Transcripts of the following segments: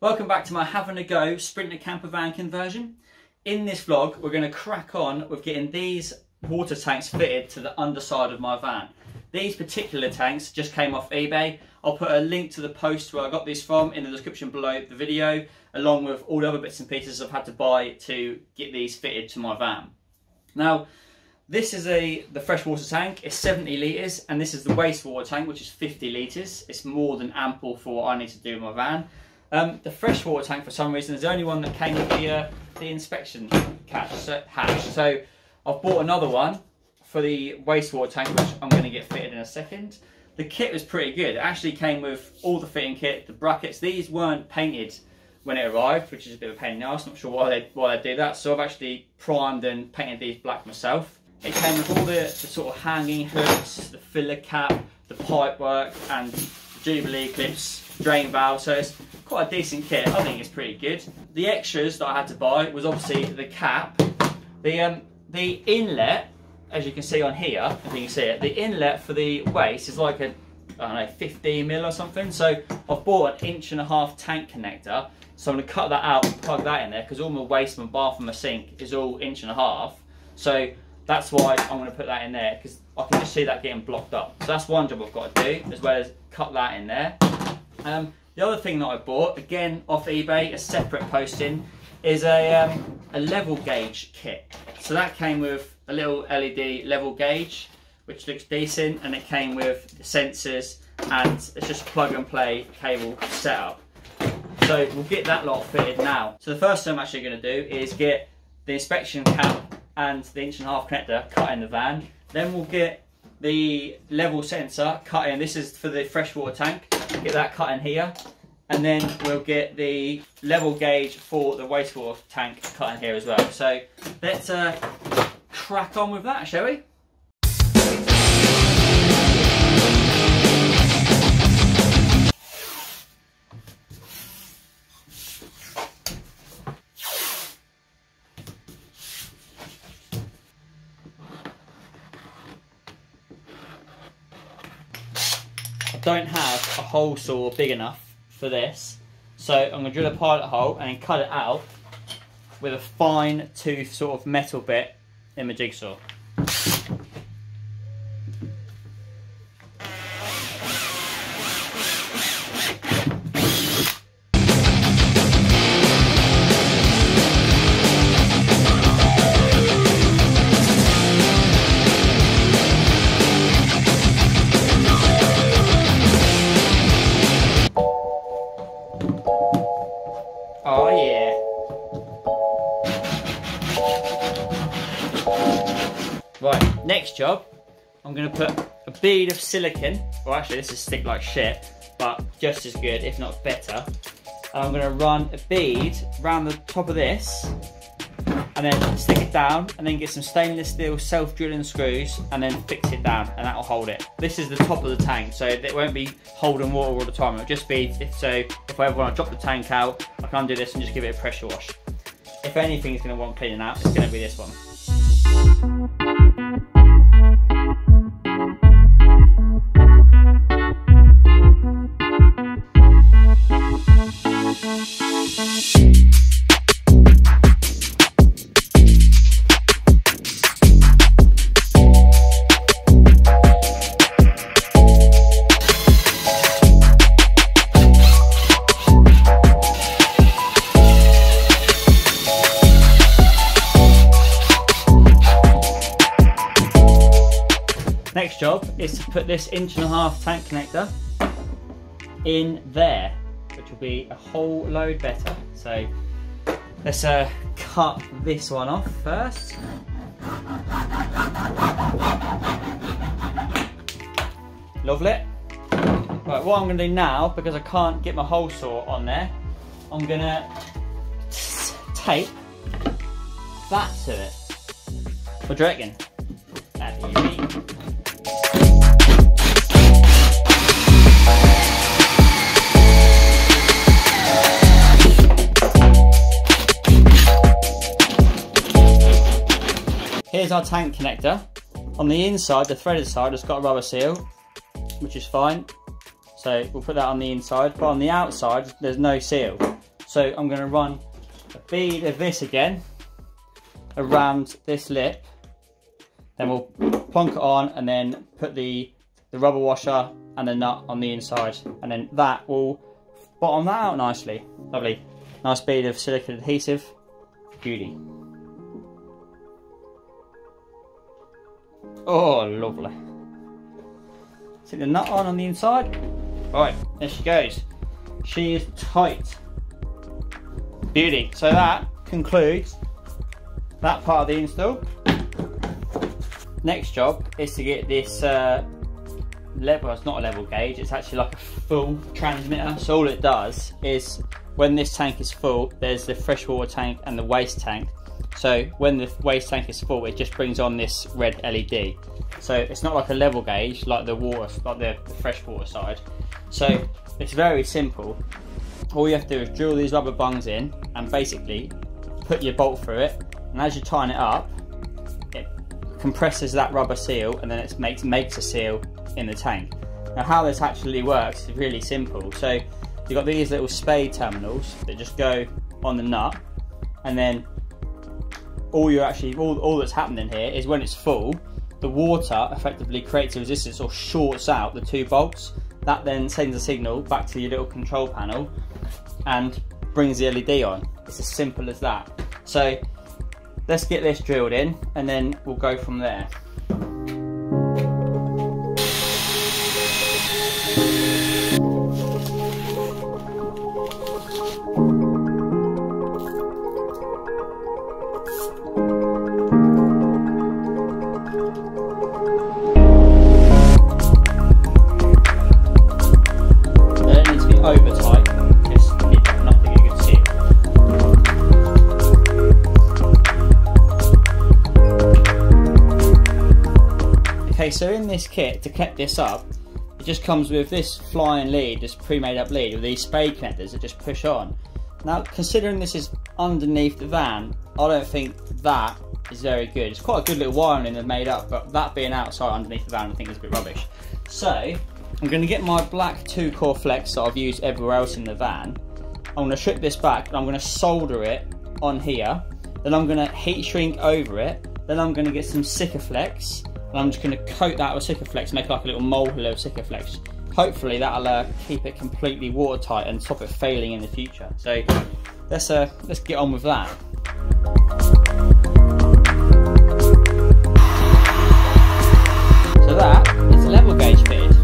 Welcome back to my having a go Sprinter camper van conversion. In this vlog we're going to crack on with getting these water tanks fitted to the underside of my van. These particular tanks just came off eBay. I'll put a link to the post where I got these from in the description below the video along with all the other bits and pieces I've had to buy to get these fitted to my van. Now this is a the freshwater tank. It's 70 litres, and this is the wastewater tank, which is 50 litres. It's more than ample for what I need to do in my van. Um, the freshwater tank, for some reason, is the only one that came with the uh, the inspection catch, so, hatch. So I've bought another one for the wastewater tank, which I'm going to get fitted in a second. The kit was pretty good. It actually came with all the fitting kit, the brackets. These weren't painted when it arrived, which is a bit of a pain in the ass. Not sure why they why they do that. So I've actually primed and painted these black myself. It came with all the, the sort of hanging hooks, the filler cap, the pipe work, and the Jubilee clips, drain valve. So it's quite a decent kit. I think it's pretty good. The extras that I had to buy was obviously the cap, the um, the inlet. As you can see on here, if you can see it, the inlet for the waste is like a I don't know, 15 mil or something. So I've bought an inch and a half tank connector. So I'm going to cut that out and plug that in there because all my waste, my bath and my sink is all inch and a half. So that's why I'm going to put that in there because I can just see that getting blocked up. So that's one job I've got to do as well as cut that in there. Um, the other thing that I bought, again off eBay, a separate posting, is a, um, a level gauge kit. So that came with a little LED level gauge, which looks decent, and it came with sensors, and it's just plug and play cable setup. So we'll get that lot fitted now. So the first thing I'm actually going to do is get the inspection cap and the inch and a half connector cut in the van. Then we'll get the level sensor cut in. This is for the freshwater tank. Get that cut in here. And then we'll get the level gauge for the wastewater tank cut in here as well. So let's uh, crack on with that, shall we? Don't have a hole saw big enough for this. So I'm going to drill a pilot hole and cut it out with a fine tooth sort of metal bit in my jigsaw. Job, I'm gonna put a bead of silicon. Well, actually, this is stick like shit, but just as good, if not better. And I'm gonna run a bead around the top of this, and then stick it down, and then get some stainless steel self-drilling screws, and then fix it down, and that'll hold it. This is the top of the tank, so it won't be holding water all the time. It'll just be, if so, if I ever wanna drop the tank out, I can undo this and just give it a pressure wash. If anything is gonna want cleaning out, it's gonna be this one. Job is to put this inch and a half tank connector in there, which will be a whole load better. So let's uh, cut this one off first. Lovely. Right, what I'm going to do now, because I can't get my hole saw on there, I'm going to tape that to it. What do you reckon? That'd Here's our tank connector. On the inside, the threaded side, it's got a rubber seal, which is fine. So we'll put that on the inside, but on the outside, there's no seal. So I'm gonna run a bead of this again around this lip. Then we'll plonk it on and then put the, the rubber washer and the nut on the inside. And then that will bottom that out nicely. Lovely. Nice bead of silicone adhesive. Beauty. Oh, lovely. Stick the nut on on the inside. Right, there she goes. She is tight. Beauty. So that concludes that part of the install. Next job is to get this uh, level, it's not a level gauge, it's actually like a full transmitter. So all it does is when this tank is full, there's the freshwater tank and the waste tank. So when the waste tank is full, it just brings on this red LED. So it's not like a level gauge like the water, like the, the freshwater side. So it's very simple. All you have to do is drill these rubber bungs in and basically put your bolt through it. And as you tighten it up, it compresses that rubber seal and then it makes, makes a seal in the tank. Now how this actually works is really simple. So you've got these little spade terminals that just go on the nut and then all you're actually all, all that's happening here is when it's full the water effectively creates a resistance or shorts out the two bolts. That then sends a signal back to your little control panel and brings the LED on. It's as simple as that. So let's get this drilled in and then we'll go from there Okay, so in this kit, to keep this up, it just comes with this flying lead, this pre-made up lead with these spade connectors that just push on. Now, considering this is underneath the van, I don't think that is very good. It's quite a good little wiring they've made up, but that being outside underneath the van, I think is a bit rubbish. So, I'm going to get my black two-core flex that I've used everywhere else in the van. I'm going to strip this back and I'm going to solder it on here. Then I'm going to heat shrink over it. Then I'm going to get some Sikaflex and I'm just going to coat that with Sikaflex, make like a little molehill of Sikaflex. Hopefully that'll uh, keep it completely watertight and stop it failing in the future. So let's uh, let's get on with that. So that is a level gauge fitted.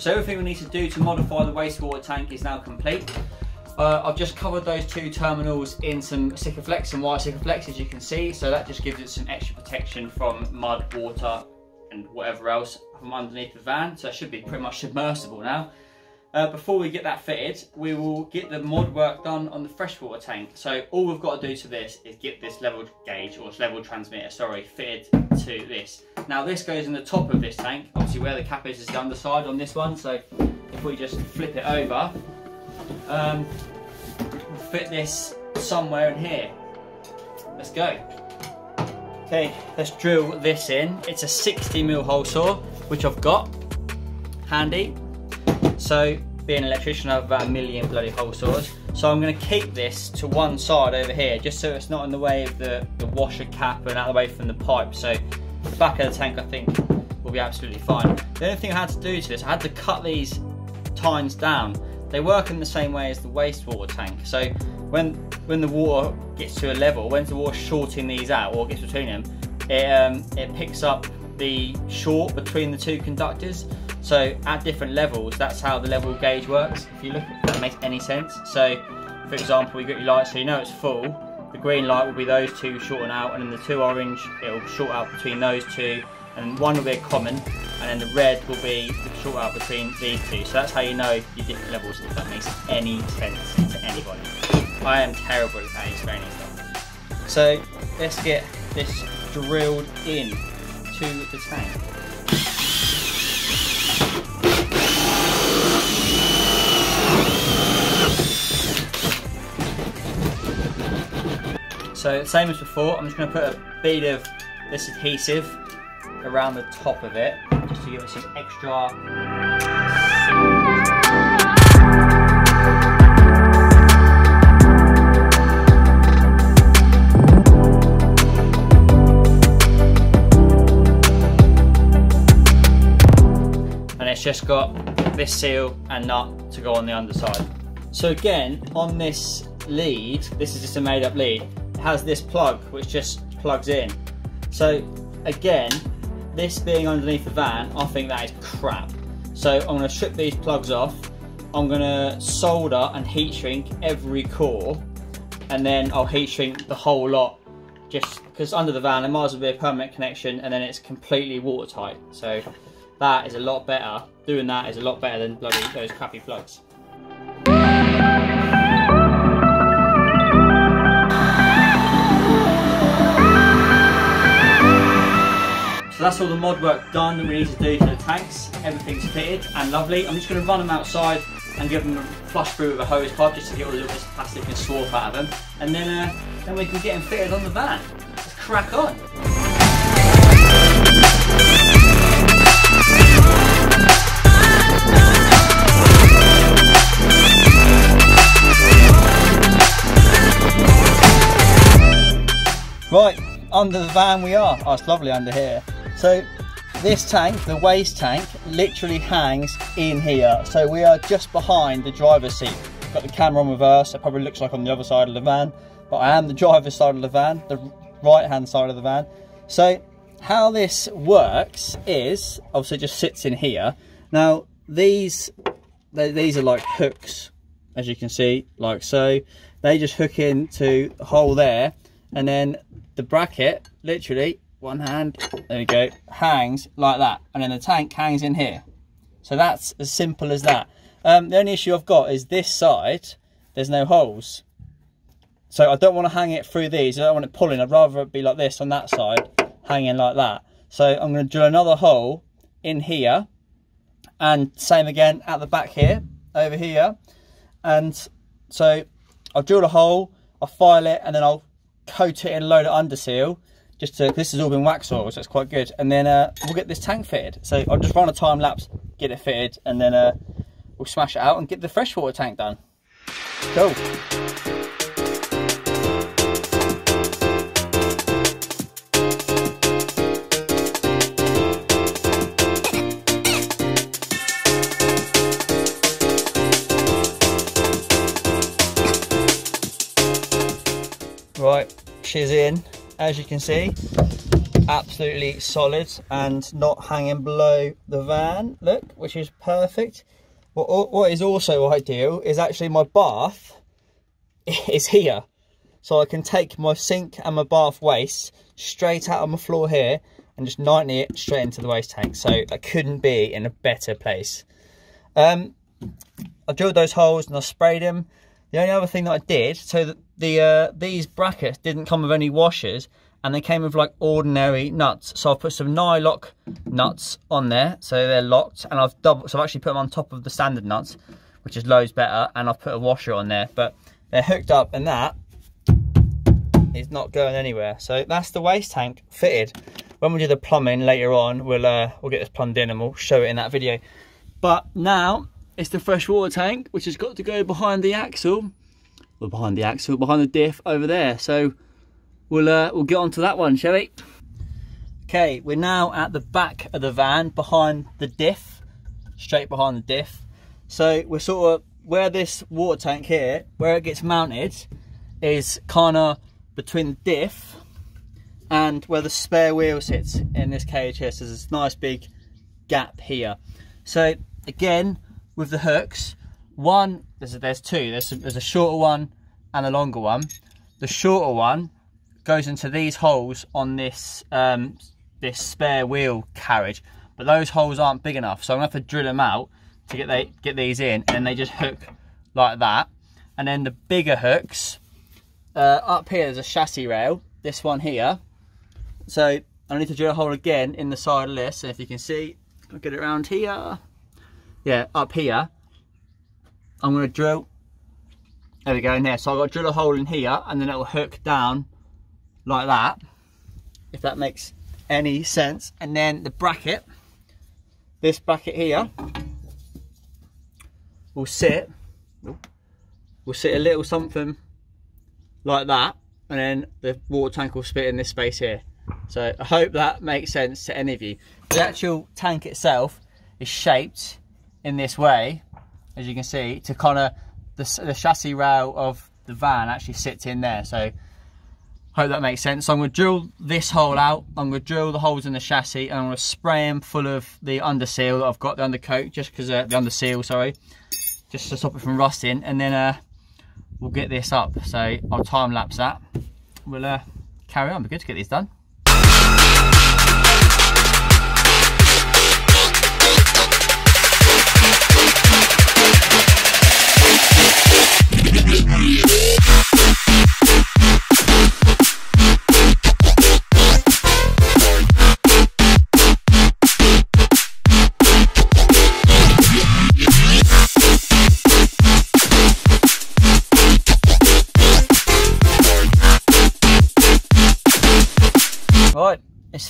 So everything we need to do to modify the wastewater tank is now complete. Uh, I've just covered those two terminals in some Sikaflex and white Sikaflex as you can see, so that just gives it some extra protection from mud, water and whatever else from underneath the van, so it should be pretty much submersible now. Uh, before we get that fitted, we will get the mod work done on the freshwater tank. So all we've got to do to this is get this level gauge, or level transmitter, sorry, fitted to this. Now this goes in the top of this tank, obviously where the cap is is the underside on this one, so if we just flip it over, um, fit this somewhere in here. Let's go. Okay, let's drill this in. It's a 60 mil hole saw, which I've got handy. So, being an electrician, I have about a million bloody hole saws. So I'm going to keep this to one side over here, just so it's not in the way of the, the washer cap and out of the way from the pipe. So the back of the tank, I think, will be absolutely fine. The only thing I had to do to this, I had to cut these tines down they work in the same way as the wastewater tank. So when when the water gets to a level, when the water shorting these out or gets between them, it, um, it picks up the short between the two conductors. So at different levels, that's how the level gauge works. If you look, if that makes any sense. So for example, you've got your light, so you know it's full. The green light will be those two shorting out, and then the two orange, it'll short out between those two, and one will be a common, and then the red will be the short out between these two. So that's how you know your different levels, if that makes any sense to anybody. I am terrible at explaining stuff. So let's get this drilled in to the tank. So same as before, I'm just going to put a bead of this adhesive around the top of it, just to give it some extra and it's just got this seal and nut to go on the underside. So again, on this lead, this is just a made up lead, it has this plug which just plugs in. So again, this being underneath the van, I think that is crap. So I'm gonna strip these plugs off, I'm gonna solder and heat shrink every core, and then I'll heat shrink the whole lot just because under the van it might as well be a permanent connection and then it's completely watertight. So that is a lot better. Doing that is a lot better than bloody those crappy plugs. That's all the mod work done that we need to do to the tanks. Everything's fitted and lovely. I'm just going to run them outside and give them a flush through with a hose pipe just to get all the little plastic and swarf out of them. And then, uh, then we can get them fitted on the van. Let's crack on. Right, under the van we are. Oh, it's lovely under here. So this tank, the waste tank, literally hangs in here. So we are just behind the driver's seat. Got the camera on reverse. It probably looks like on the other side of the van, but I am the driver's side of the van, the right hand side of the van. So how this works is, obviously just sits in here. Now these, these are like hooks, as you can see, like so. They just hook into the hole there and then the bracket literally one hand. There we go. Hangs like that. And then the tank hangs in here. So that's as simple as that. Um, the only issue I've got is this side there's no holes. So I don't want to hang it through these. I don't want it pulling. I'd rather it be like this on that side hanging like that. So I'm going to drill another hole in here. And same again at the back here over here. And so I'll drill a hole I'll file it and then I'll coat it in load of under seal just to this has all been Waxoyl so it's quite good. And then uh, we'll get this tank fitted. So I'll just run a time lapse get it fitted and then uh, we'll smash it out and get the freshwater tank done. Go. Right, she's in, as you can see, absolutely solid and not hanging below the van, look, which is perfect. What, what is also ideal is actually my bath is here. So I can take my sink and my bath waste straight out on the floor here and just 90 it straight into the waste tank. So I couldn't be in a better place. Um, I drilled those holes and I sprayed them. The only other thing that I did, so that the uh, these brackets didn't come with any washers and they came with like ordinary nuts. So I've put some nylock nuts on there, so they're locked, and I've double. So I've actually put them on top of the standard nuts, which is loads better, and I've put a washer on there, but they're hooked up, and that is not going anywhere. So that's the waste tank fitted. When we do the plumbing later on, we'll uh, we'll get this plumbed in and we'll show it in that video. But now it's the freshwater tank, which has got to go behind the axle behind the axle, behind the diff over there. So we'll uh, we'll get onto that one, shall we? Okay, we're now at the back of the van, behind the diff, straight behind the diff. So we're sort of where this water tank here, where it gets mounted, is kind of between the diff and where the spare wheel sits in this cage here. So there's this nice big gap here. So again, with the hooks, one, there's, there's two, there's a, there's a shorter one and a longer one. The shorter one goes into these holes on this um, this spare wheel carriage, but those holes aren't big enough, so I'm gonna have to drill them out to get they get these in, and they just hook like that. And then the bigger hooks uh, up here, there's a chassis rail. This one here. So I need to drill a hole again in the side of this, and if you can see, I'll get it around here. Yeah, up here. I'm going to drill there we go in there so I've got to drill a hole in here and then it'll hook down like that, if that makes any sense. And then the bracket, this bracket here, will sit, will sit a little something like that, and then the water tank will spit in this space here. So I hope that makes sense to any of you. The actual tank itself is shaped in this way, as you can see, to kind of the, the chassis rail of the van actually sits in there. So hope that makes sense. So I'm going to drill this hole out. I'm going to drill the holes in the chassis and I'm going to spray them full of the under seal that I've got, the undercoat, just because uh, the under seal, sorry, just to stop it from rusting. And then uh, we'll get this up. So I'll time lapse that. We'll uh, carry on. Be good to get these done.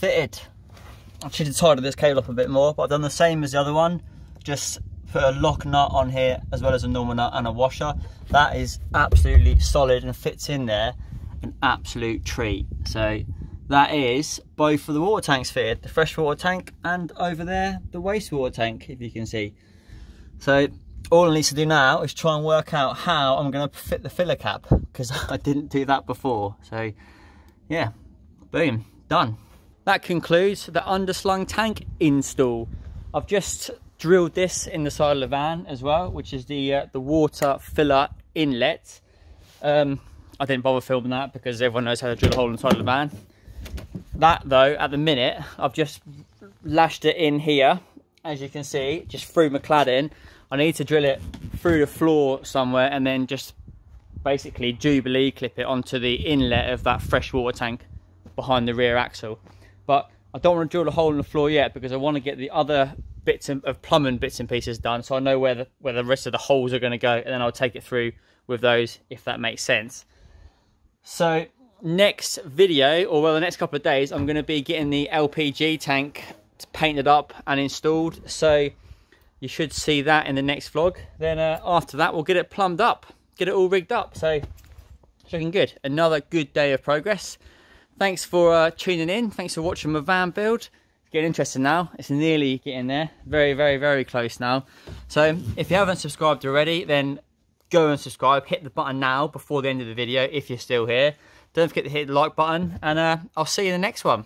Fitted. I should have tidied this cable up a bit more, but I've done the same as the other one. Just put a lock nut on here as well as a normal nut and a washer. That is absolutely solid and fits in there an absolute treat. So that is both for the water tanks fitted, the freshwater tank and over there the wastewater tank if you can see. So all I need to do now is try and work out how I'm going to fit the filler cap because I didn't do that before. So yeah, boom, done. That concludes the underslung tank install. I've just drilled this in the side of the van as well, which is the uh, the water filler inlet. Um, I didn't bother filming that because everyone knows how to drill a hole inside of the van. That though, at the minute, I've just lashed it in here, as you can see, just through my cladding. I need to drill it through the floor somewhere and then just basically Jubilee clip it onto the inlet of that freshwater tank behind the rear axle. But I don't want to drill a hole in the floor yet because I want to get the other bits of plumbing bits and pieces done so I know where the, where the rest of the holes are going to go and then I'll take it through with those if that makes sense. So next video or well the next couple of days I'm going to be getting the LPG tank painted up and installed so you should see that in the next vlog. Then uh, after that we'll get it plumbed up, get it all rigged up so it's looking good. Another good day of progress. Thanks for uh, tuning in. Thanks for watching my van build. Getting interesting now. It's nearly getting there. Very, very, very close now. So if you haven't subscribed already, then go and subscribe. Hit the button now before the end of the video if you're still here. Don't forget to hit the like button and uh, I'll see you in the next one.